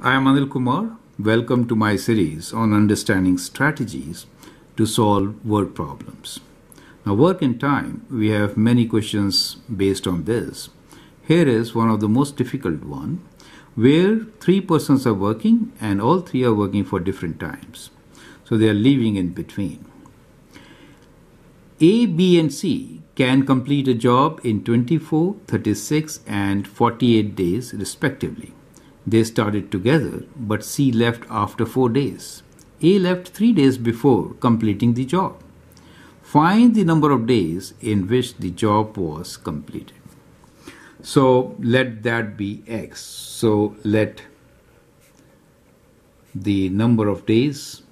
I am Anil Kumar. Welcome to my series on understanding strategies to solve word problems. Now, work and time, we have many questions based on this. Here is one of the most difficult one where three persons are working and all three are working for different times. So they are leaving in between. A, B and C can complete a job in 24, 36 and 48 days respectively. They started together, but C left after 4 days. A left 3 days before completing the job. Find the number of days in which the job was completed. So let that be x. So let the number of days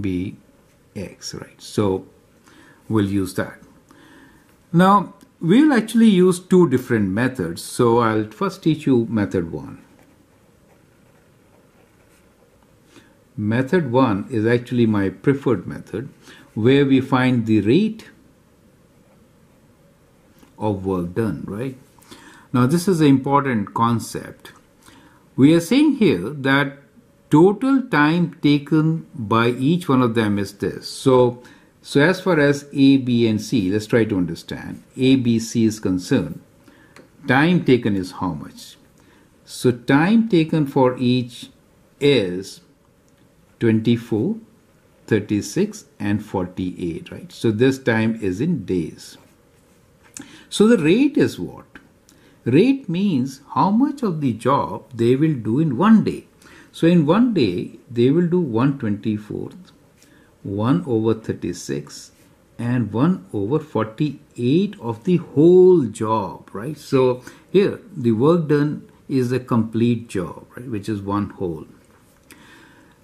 be x, right? So we'll use that. Now we'll actually use two different methods. So I'll first teach you method one. Method one is actually my preferred method where we find the rate of work done, right? Now this is an important concept. We are saying here that total time taken by each one of them is this. So so as far as A, B and C, let's try to understand. A, B, C is concerned. Time taken is how much? So time taken for each is 24, 36 and 48, right? So this time is in days. So the rate is what? Rate means how much of the job they will do in one day. So in one day, they will do 1 24th 1 over 36 and 1 over 48 of the whole job, right? So here the work done is a complete job, right? Which is one whole.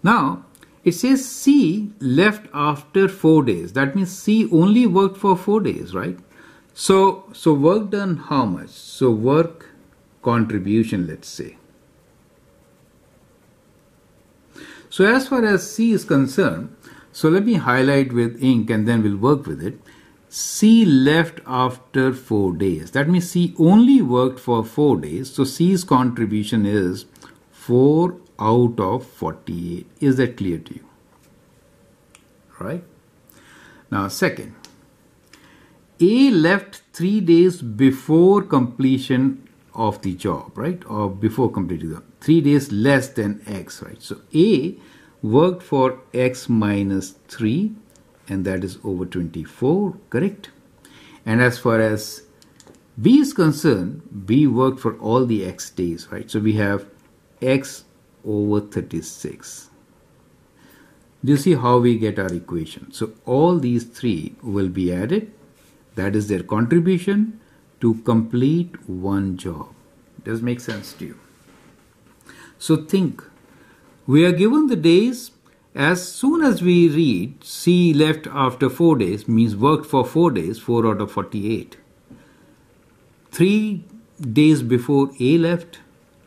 Now it says C left after 4 days. That means C only worked for 4 days, right? So, so work done how much? So work contribution, let's say. So as far as C is concerned, so let me highlight with ink and then we'll work with it. C left after 4 days. That means C only worked for 4 days. So C's contribution is 4 out of 48. Is that clear to you? Right? Now second, A left 3 days before completion of the job, right? Or before completing the 3 days less than X, right? So A worked for x minus 3 and that is over 24 correct? And as far as b is concerned b worked for all the x days right? So we have x over 36 do you see how we get our equation. So all these three will be added. That is their contribution to complete one job. Does make sense to you? So think we are given the days as soon as we read C left after 4 days means worked for 4 days, 4 out of 48. 3 days before A left,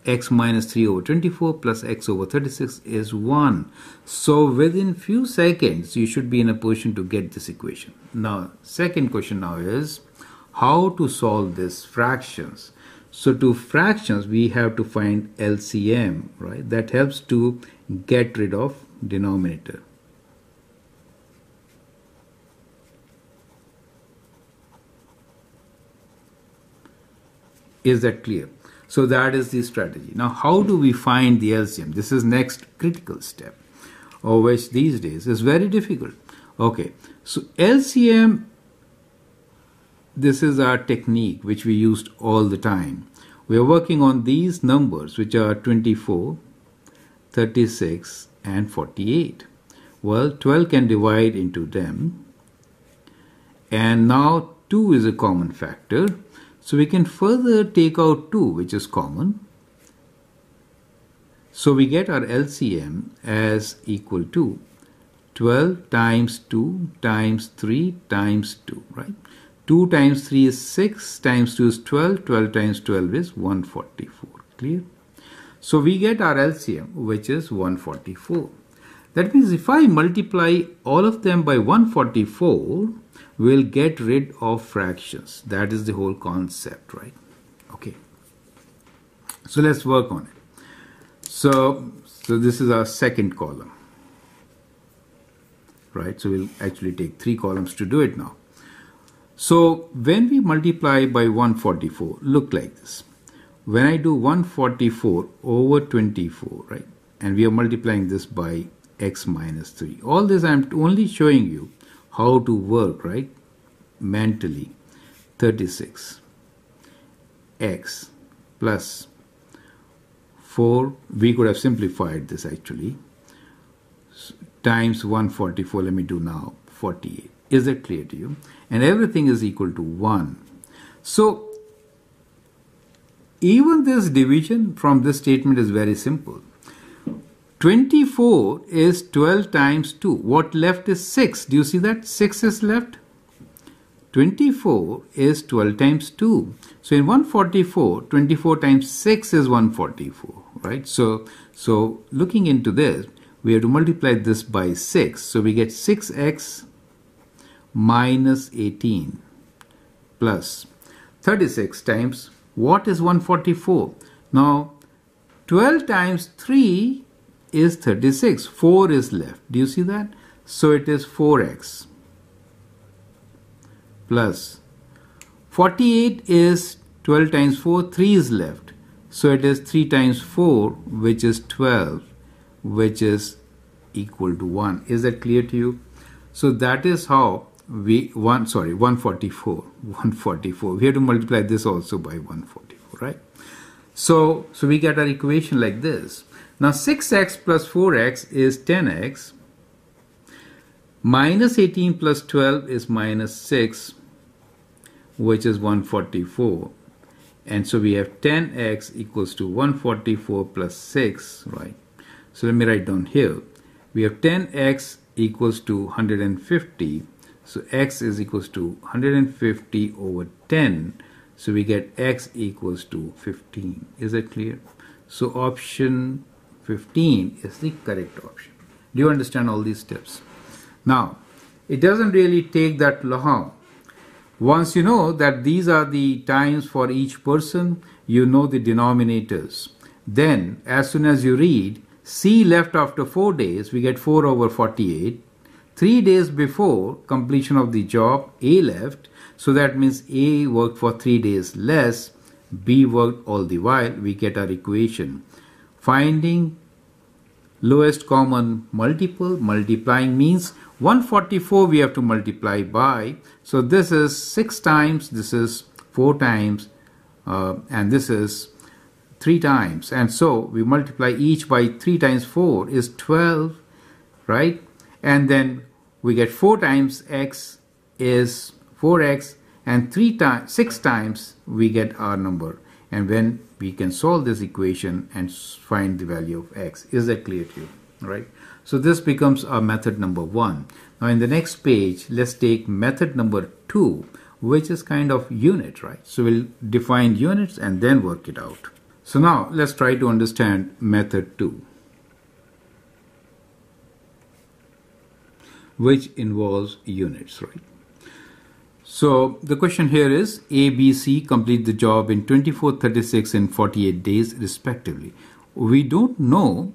x minus 3 over 24 plus x over 36 is 1. So within few seconds you should be in a position to get this equation. Now second question now is how to solve this fractions. So to fractions, we have to find LCM, right? That helps to get rid of denominator. Is that clear? So that is the strategy. Now, how do we find the LCM? This is next critical step, or which these days is very difficult. Okay, so LCM this is our technique which we used all the time. We are working on these numbers which are 24, 36 and 48. Well, 12 can divide into them. And now 2 is a common factor. So we can further take out 2 which is common. So we get our LCM as equal to 12 times 2 times 3 times 2, right? 2 times 3 is 6, times 2 is 12, 12 times 12 is 144. Clear? So we get our LCM which is 144. That means if I multiply all of them by 144, we'll get rid of fractions. That is the whole concept, right? Okay. So let's work on it. So, so this is our second column, right? So we'll actually take three columns to do it now. So when we multiply by 144, look like this. When I do 144 over 24, right? And we are multiplying this by x minus 3. All this I'm only showing you how to work, right? Mentally. 36 x plus 4, we could have simplified this actually, times 144, let me do now, 48. Is that clear to you? And everything is equal to 1. So, even this division from this statement is very simple. 24 is 12 times 2. What left is 6. Do you see that? 6 is left. 24 is 12 times 2. So in 144, 24 times 6 is 144, right? So, so looking into this, we have to multiply this by 6. So we get 6x minus 18 plus 36 times what is 144? Now 12 times 3 is 36. 4 is left. Do you see that? So it is 4x plus 48 is 12 times 4, 3 is left. So it is 3 times 4 which is 12 which is equal to 1. Is that clear to you? So that is how we, one sorry, 144, 144. We have to multiply this also by 144, right? So, so we get our equation like this. Now 6x plus 4x is 10x. Minus 18 plus 12 is minus 6, which is 144. And so we have 10x equals to 144 plus 6, right? So let me write down here. We have 10x equals to 150. So x is equals to 150 over 10. So we get x equals to 15. Is that clear? So option 15 is the correct option. Do you understand all these steps? Now, it doesn't really take that long. Once you know that these are the times for each person, you know the denominators. Then, as soon as you read, C left after 4 days, we get 4 over 48. 3 days before completion of the job, A left. So that means A worked for 3 days less, B worked all the while. We get our equation. Finding lowest common multiple, multiplying means 144 we have to multiply by. So this is 6 times, this is 4 times, uh, and this is 3 times. And so we multiply each by 3 times 4 is 12, right? And then we get 4 times x is 4x and 3 times 6 times we get our number. And when we can solve this equation and find the value of x is that clear to you? Right. So this becomes our method number one. Now in the next page let's take method number two which is kind of unit right? So we'll define units and then work it out. So now let's try to understand method two which involves units right so the question here is A, B, C complete the job in 24, 36 and 48 days respectively. We don't know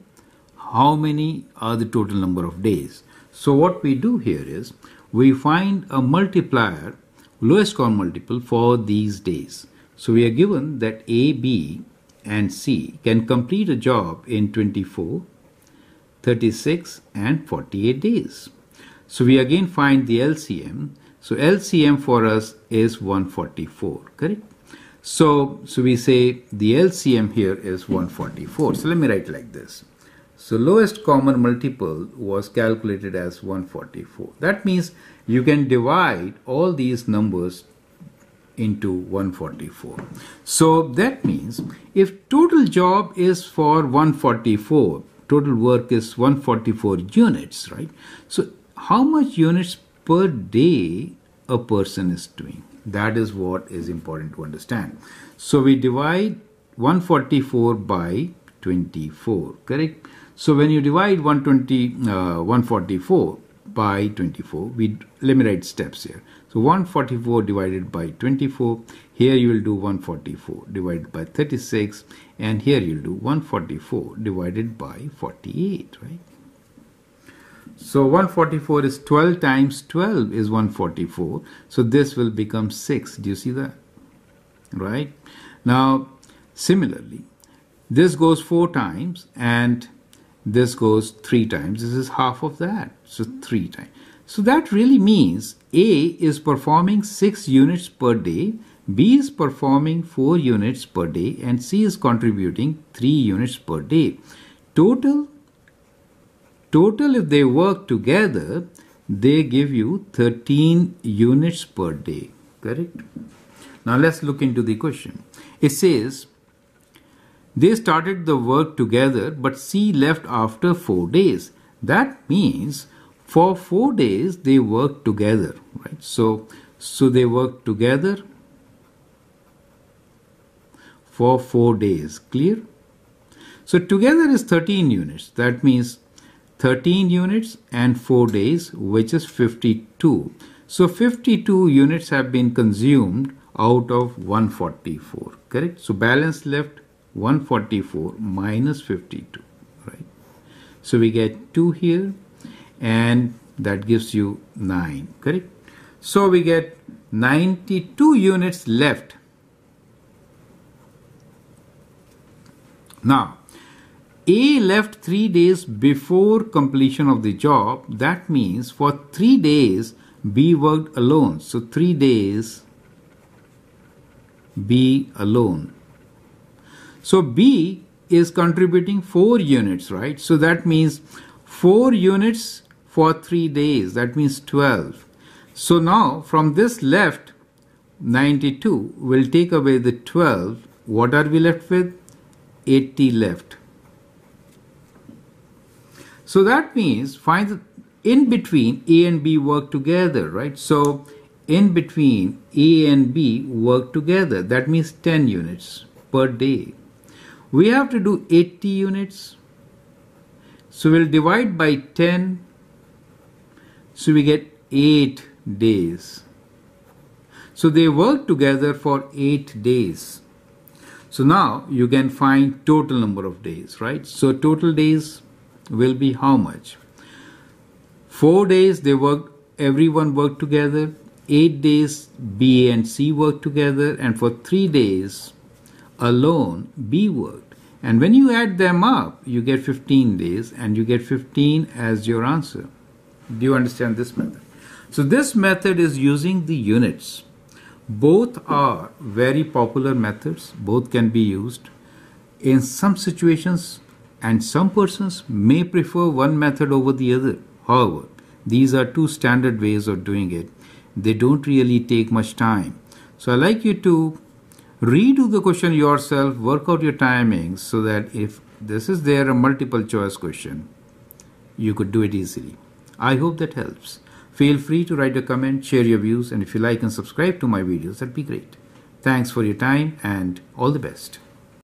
how many are the total number of days. So what we do here is we find a multiplier, lowest common multiple for these days. So we are given that A, B and C can complete a job in 24, 36 and 48 days. So we again find the LCM so LCM for us is 144, correct? So, so we say the LCM here is 144. So let me write like this. So lowest common multiple was calculated as 144. That means you can divide all these numbers into 144. So that means if total job is for 144, total work is 144 units, right? So how much units per day a person is doing. That is what is important to understand. So we divide 144 by 24, correct? So when you divide 120, uh, 144 by 24. We eliminate steps here. So 144 divided by 24. Here you will do 144 divided by 36 and here you'll do 144 divided by 48, right? So 144 is 12 times 12 is 144. So this will become 6. Do you see that? Right? Now, similarly, this goes 4 times and this goes 3 times. This is half of that. So 3 times. So that really means A is performing 6 units per day, B is performing 4 units per day, and C is contributing 3 units per day. Total, total if they work together, they give you 13 units per day. Correct? Now let's look into the question. It says, they started the work together, but C left after 4 days. That means for four days they worked together right so so they worked together for four days clear so together is 13 units that means 13 units and 4 days which is 52 so 52 units have been consumed out of 144 correct? So balance left 144 minus 52 right? So we get 2 here and that gives you 9 correct? So we get 92 units left. Now a left 3 days before completion of the job that means for 3 days b worked alone so 3 days b alone so b is contributing 4 units right so that means 4 units for 3 days. That means 12. So now from this left 92 we'll take away the 12. What are we left with? 80 left. So that means find the in between A and B work together, right? So in between A and B work together. That means 10 units per day. We have to do 80 units. So we'll divide by 10 so we get 8 days. So they work together for 8 days. So now you can find total number of days, right? So total days will be how much? 4 days they work, everyone worked together. 8 days B and C worked together and for 3 days alone B worked. And when you add them up, you get 15 days and you get 15 as your answer. Do you understand this method? So this method is using the units. Both are very popular methods. Both can be used. In some situations and some persons may prefer one method over the other. However, these are two standard ways of doing it. They don't really take much time. So I like you to redo the question yourself, work out your timings so that if this is there a multiple choice question, you could do it easily. I hope that helps. Feel free to write a comment, share your views, and if you like and subscribe to my videos, that'd be great. Thanks for your time and all the best.